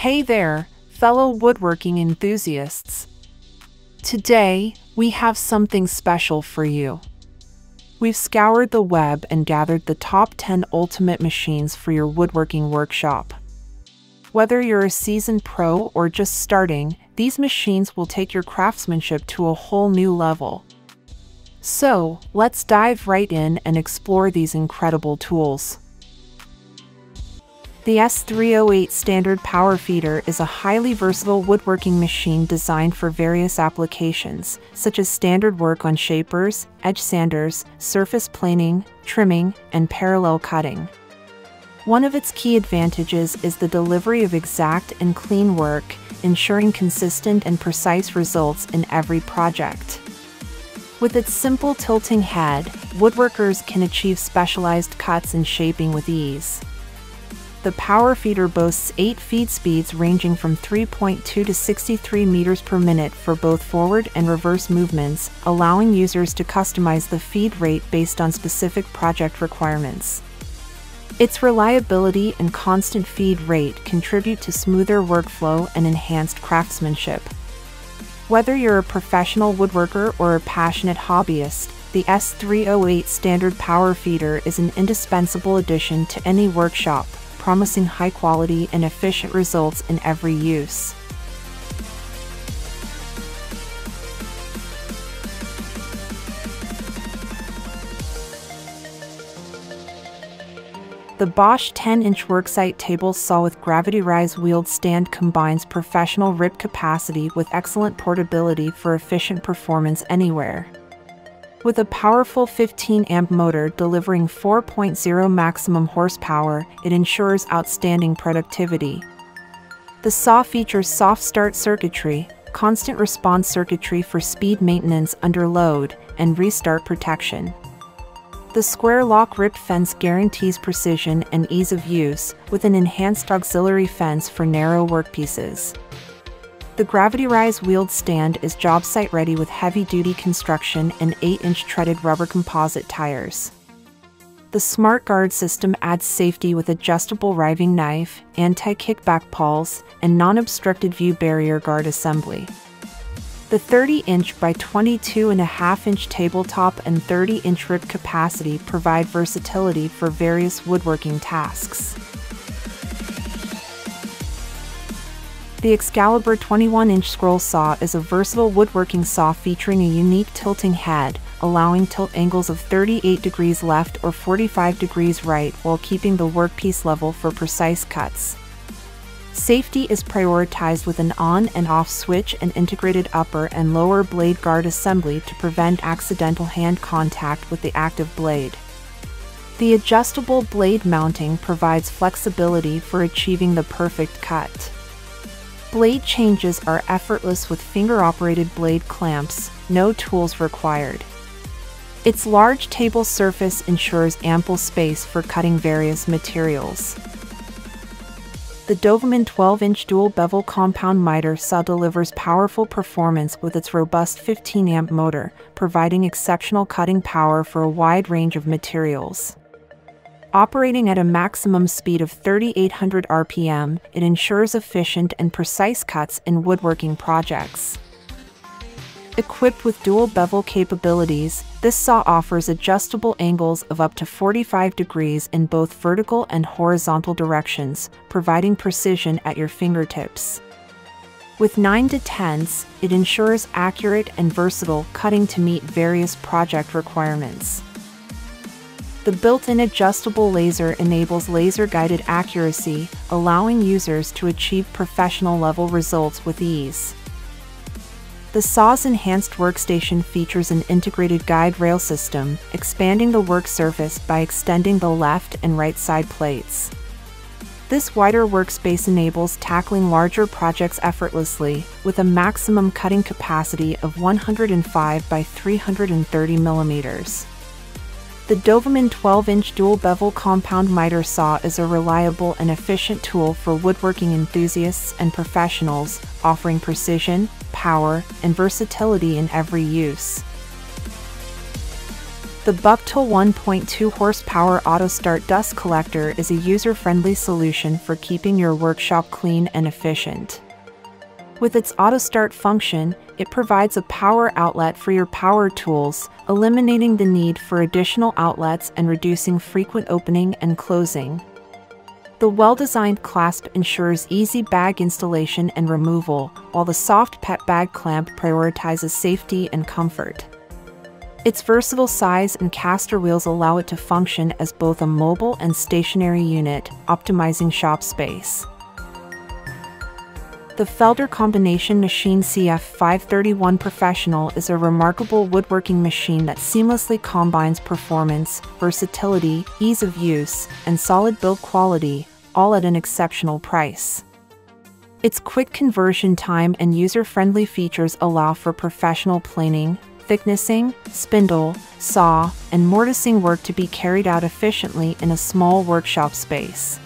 Hey there, fellow woodworking enthusiasts. Today, we have something special for you. We've scoured the web and gathered the top 10 ultimate machines for your woodworking workshop. Whether you're a seasoned pro or just starting, these machines will take your craftsmanship to a whole new level. So, let's dive right in and explore these incredible tools. The S308 standard power feeder is a highly versatile woodworking machine designed for various applications, such as standard work on shapers, edge sanders, surface planing, trimming, and parallel cutting. One of its key advantages is the delivery of exact and clean work, ensuring consistent and precise results in every project. With its simple tilting head, woodworkers can achieve specialized cuts and shaping with ease. The power feeder boasts 8 feed speeds ranging from 3.2 to 63 meters per minute for both forward and reverse movements, allowing users to customize the feed rate based on specific project requirements. Its reliability and constant feed rate contribute to smoother workflow and enhanced craftsmanship. Whether you're a professional woodworker or a passionate hobbyist, the S308 standard power feeder is an indispensable addition to any workshop promising high quality and efficient results in every use. The Bosch 10-inch worksite table saw with gravity rise wheeled stand combines professional rip capacity with excellent portability for efficient performance anywhere. With a powerful 15 amp motor delivering 4.0 maximum horsepower, it ensures outstanding productivity. The saw features soft start circuitry, constant response circuitry for speed maintenance under load, and restart protection. The square lock rip fence guarantees precision and ease of use, with an enhanced auxiliary fence for narrow workpieces. The Gravity Rise wheeled stand is job site ready with heavy duty construction and 8 inch treaded rubber composite tires. The Smart Guard system adds safety with adjustable riving knife, anti kickback pawls, and non obstructed view barrier guard assembly. The 30 inch by 22.5 inch tabletop and 30 inch rip capacity provide versatility for various woodworking tasks. The Excalibur 21-inch scroll saw is a versatile woodworking saw featuring a unique tilting head, allowing tilt angles of 38 degrees left or 45 degrees right while keeping the workpiece level for precise cuts. Safety is prioritized with an on and off switch and integrated upper and lower blade guard assembly to prevent accidental hand contact with the active blade. The adjustable blade mounting provides flexibility for achieving the perfect cut. Blade changes are effortless with finger-operated blade clamps, no tools required. Its large table surface ensures ample space for cutting various materials. The Dovaman 12-inch dual bevel compound miter saw delivers powerful performance with its robust 15-amp motor, providing exceptional cutting power for a wide range of materials. Operating at a maximum speed of 3800 RPM, it ensures efficient and precise cuts in woodworking projects. Equipped with dual bevel capabilities, this saw offers adjustable angles of up to 45 degrees in both vertical and horizontal directions, providing precision at your fingertips. With 9 to 10s, it ensures accurate and versatile cutting to meet various project requirements. The built-in adjustable laser enables laser-guided accuracy, allowing users to achieve professional-level results with ease. The SAW's enhanced workstation features an integrated guide rail system, expanding the work surface by extending the left and right side plates. This wider workspace enables tackling larger projects effortlessly, with a maximum cutting capacity of 105 by 330 millimeters. The Dovaman 12-inch dual bevel compound miter saw is a reliable and efficient tool for woodworking enthusiasts and professionals, offering precision, power, and versatility in every use. The Bucktool 1.2 horsepower auto start dust collector is a user-friendly solution for keeping your workshop clean and efficient. With its auto start function, it provides a power outlet for your power tools, eliminating the need for additional outlets and reducing frequent opening and closing. The well-designed clasp ensures easy bag installation and removal, while the soft pet bag clamp prioritizes safety and comfort. Its versatile size and caster wheels allow it to function as both a mobile and stationary unit, optimizing shop space. The Felder Combination Machine CF531 Professional is a remarkable woodworking machine that seamlessly combines performance, versatility, ease of use, and solid build quality, all at an exceptional price. Its quick conversion time and user-friendly features allow for professional planing, thicknessing, spindle, saw, and mortising work to be carried out efficiently in a small workshop space.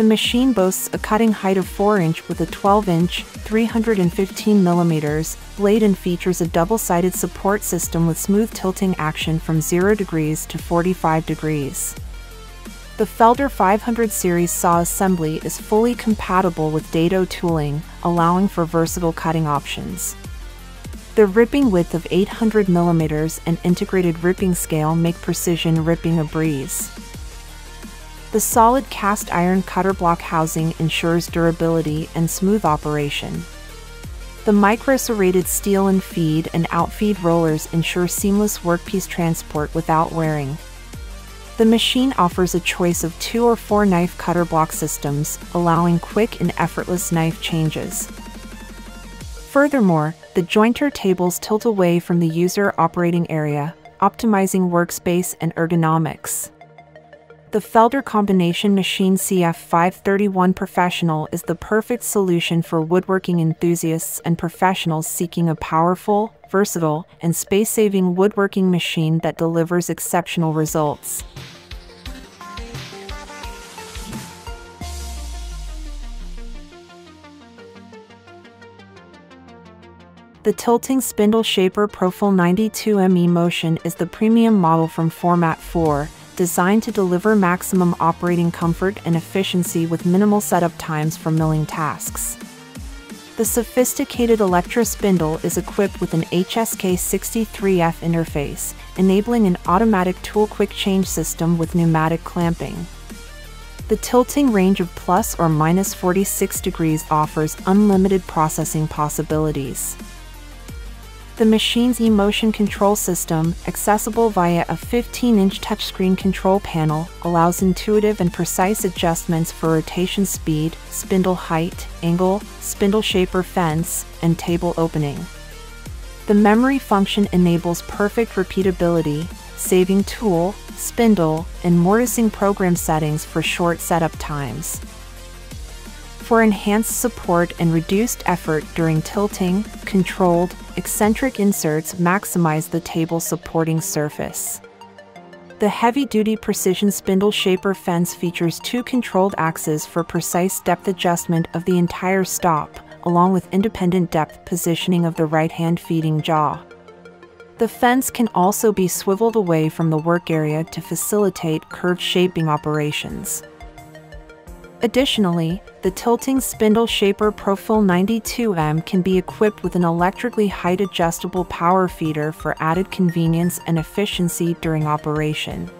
The machine boasts a cutting height of 4 inch with a 12 inch, 315 mm blade and features a double-sided support system with smooth tilting action from 0 degrees to 45 degrees. The Felder 500 series saw assembly is fully compatible with dado tooling, allowing for versatile cutting options. The ripping width of 800 mm and integrated ripping scale make precision ripping a breeze. The solid cast iron cutter block housing ensures durability and smooth operation. The micro-serrated steel and feed and outfeed rollers ensure seamless workpiece transport without wearing. The machine offers a choice of two or four knife cutter block systems, allowing quick and effortless knife changes. Furthermore, the jointer tables tilt away from the user operating area, optimizing workspace and ergonomics. The Felder Combination Machine CF531 Professional is the perfect solution for woodworking enthusiasts and professionals seeking a powerful, versatile, and space-saving woodworking machine that delivers exceptional results. The Tilting Spindle Shaper Profil 92 M e-motion is the premium model from Format 4, designed to deliver maximum operating comfort and efficiency with minimal setup times for milling tasks. The sophisticated Electra spindle is equipped with an HSK 63F interface, enabling an automatic tool quick change system with pneumatic clamping. The tilting range of plus or minus 46 degrees offers unlimited processing possibilities. The machine's e-motion control system, accessible via a 15-inch touchscreen control panel, allows intuitive and precise adjustments for rotation speed, spindle height, angle, spindle shape or fence, and table opening. The memory function enables perfect repeatability, saving tool, spindle, and mortising program settings for short setup times for enhanced support and reduced effort during tilting, controlled, eccentric inserts maximize the table supporting surface. The heavy-duty precision spindle shaper fence features two controlled axes for precise depth adjustment of the entire stop, along with independent depth positioning of the right-hand feeding jaw. The fence can also be swiveled away from the work area to facilitate curved shaping operations. Additionally, the tilting spindle shaper Profil 92M can be equipped with an electrically height adjustable power feeder for added convenience and efficiency during operation.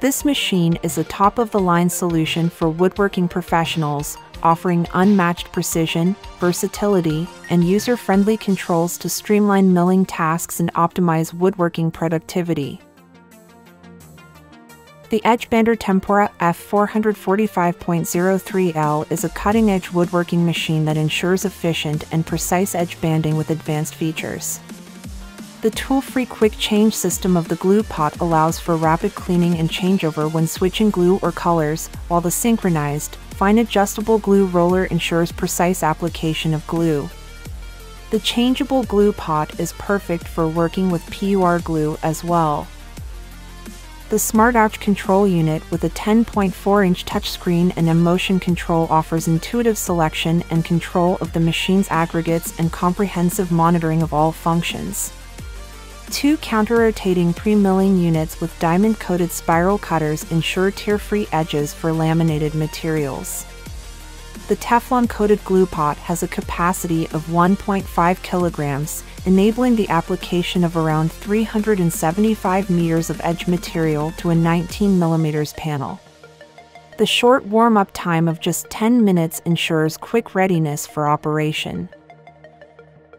This machine is a top of the line solution for woodworking professionals, offering unmatched precision, versatility, and user friendly controls to streamline milling tasks and optimize woodworking productivity. The Edgebander Tempora F445.03L is a cutting-edge woodworking machine that ensures efficient and precise edge banding with advanced features. The tool-free quick change system of the glue pot allows for rapid cleaning and changeover when switching glue or colors, while the synchronized, fine adjustable glue roller ensures precise application of glue. The changeable glue pot is perfect for working with PUR glue as well. The SmartTouch control unit with a 10.4-inch touchscreen and e-motion control offers intuitive selection and control of the machine's aggregates and comprehensive monitoring of all functions. Two counter-rotating pre-milling units with diamond-coated spiral cutters ensure tear-free edges for laminated materials. The Teflon-coated glue pot has a capacity of 1.5 kilograms, enabling the application of around 375 meters of edge material to a 19 millimeters panel. The short warm-up time of just 10 minutes ensures quick readiness for operation.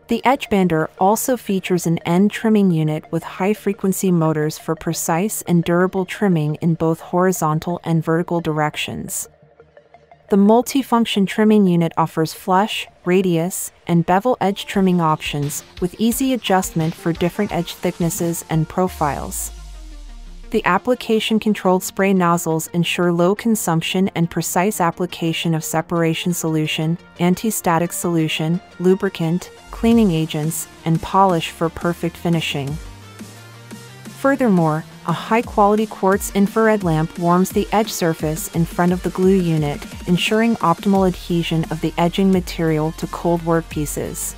The Edgebander also features an end trimming unit with high-frequency motors for precise and durable trimming in both horizontal and vertical directions. The multi-function trimming unit offers flush, radius, and bevel edge trimming options with easy adjustment for different edge thicknesses and profiles. The application-controlled spray nozzles ensure low consumption and precise application of separation solution, anti-static solution, lubricant, cleaning agents, and polish for perfect finishing. Furthermore, a high-quality quartz infrared lamp warms the edge surface in front of the glue unit, ensuring optimal adhesion of the edging material to cold work pieces.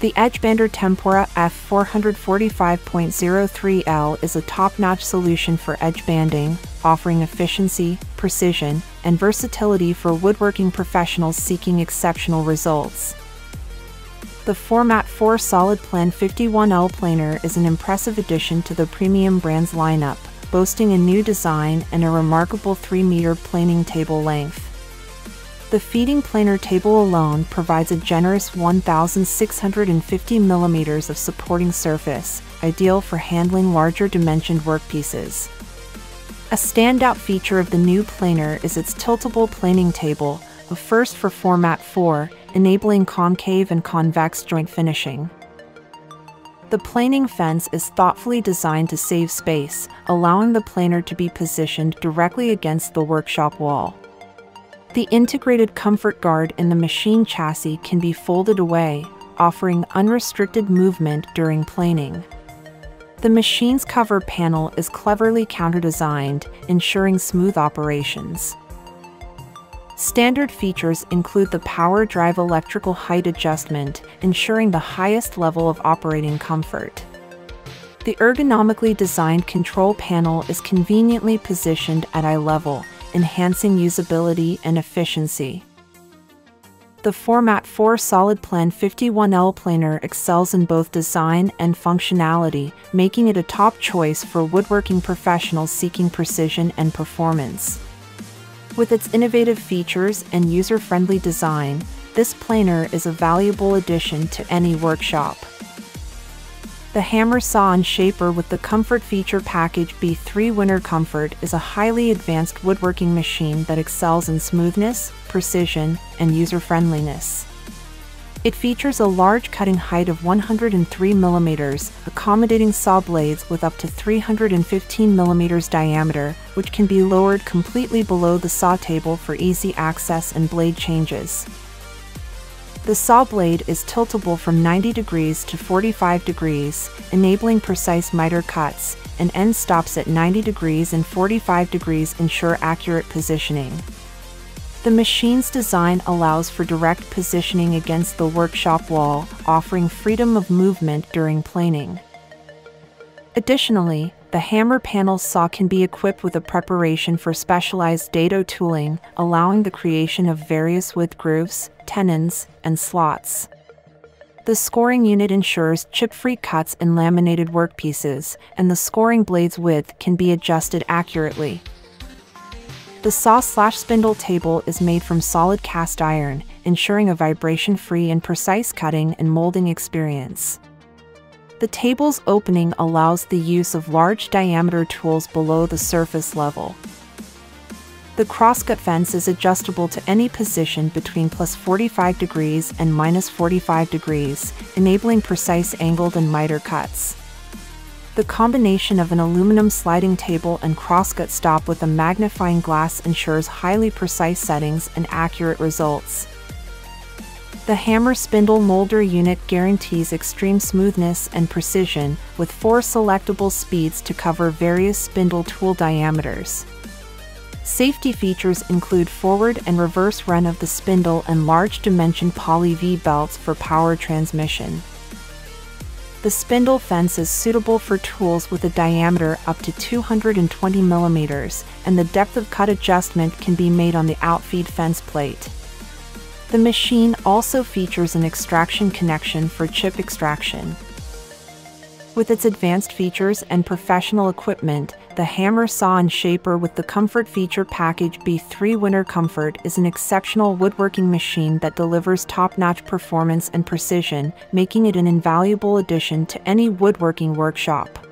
The Edgebander Tempora F445.03L is a top-notch solution for edge banding, offering efficiency, precision, and versatility for woodworking professionals seeking exceptional results. The Format 4 Solid Plan 51L planer is an impressive addition to the premium brand's lineup, boasting a new design and a remarkable 3-meter planing table length. The feeding planer table alone provides a generous 1,650 millimeters of supporting surface, ideal for handling larger dimensioned workpieces. A standout feature of the new planer is its tiltable planing table, a first for Format 4, enabling concave and convex joint finishing. The planing fence is thoughtfully designed to save space, allowing the planer to be positioned directly against the workshop wall. The integrated comfort guard in the machine chassis can be folded away, offering unrestricted movement during planing. The machine's cover panel is cleverly counter-designed, ensuring smooth operations. Standard features include the power drive electrical height adjustment, ensuring the highest level of operating comfort. The ergonomically designed control panel is conveniently positioned at eye level, enhancing usability and efficiency. The Format 4 Solid Plan 51L planer excels in both design and functionality, making it a top choice for woodworking professionals seeking precision and performance. With its innovative features and user-friendly design, this planer is a valuable addition to any workshop. The Hammer Saw and Shaper with the Comfort Feature Package B3 Winner Comfort is a highly advanced woodworking machine that excels in smoothness, precision, and user-friendliness. It features a large cutting height of 103 mm, accommodating saw blades with up to 315 mm diameter, which can be lowered completely below the saw table for easy access and blade changes. The saw blade is tiltable from 90 degrees to 45 degrees, enabling precise miter cuts, and end stops at 90 degrees and 45 degrees ensure accurate positioning. The machine's design allows for direct positioning against the workshop wall, offering freedom of movement during planing. Additionally, the hammer panel saw can be equipped with a preparation for specialized dado tooling, allowing the creation of various width grooves, tenons, and slots. The scoring unit ensures chip-free cuts in laminated workpieces, and the scoring blade's width can be adjusted accurately. The saw-slash-spindle table is made from solid cast iron, ensuring a vibration-free and precise cutting and molding experience. The table's opening allows the use of large diameter tools below the surface level. The crosscut fence is adjustable to any position between plus 45 degrees and minus 45 degrees, enabling precise angled and miter cuts. The combination of an aluminum sliding table and crosscut stop with a magnifying glass ensures highly precise settings and accurate results. The hammer spindle molder unit guarantees extreme smoothness and precision with four selectable speeds to cover various spindle tool diameters. Safety features include forward and reverse run of the spindle and large dimension poly V belts for power transmission. The spindle fence is suitable for tools with a diameter up to 220 millimeters, and the depth of cut adjustment can be made on the outfeed fence plate. The machine also features an extraction connection for chip extraction. With its advanced features and professional equipment, the Hammer Saw and Shaper with the Comfort Feature Package B3 Winner Comfort is an exceptional woodworking machine that delivers top-notch performance and precision, making it an invaluable addition to any woodworking workshop.